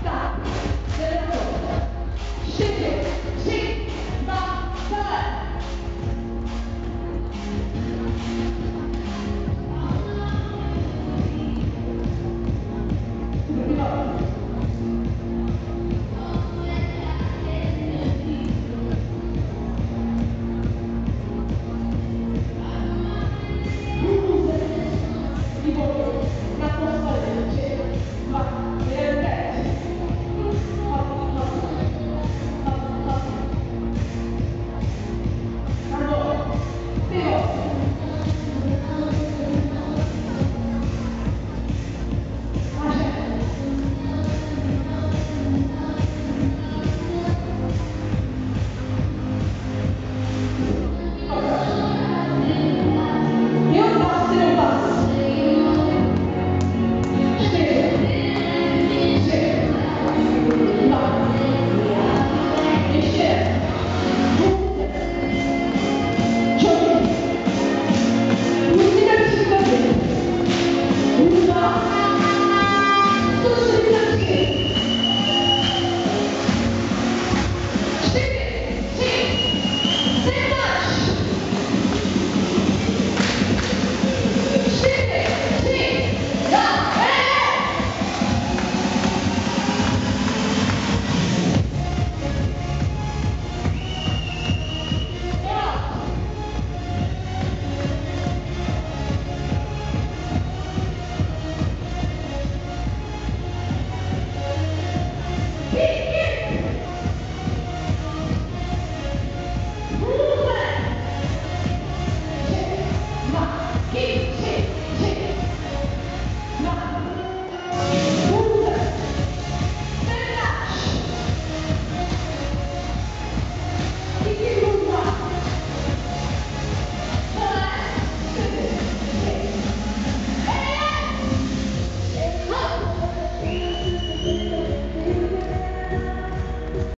Stop.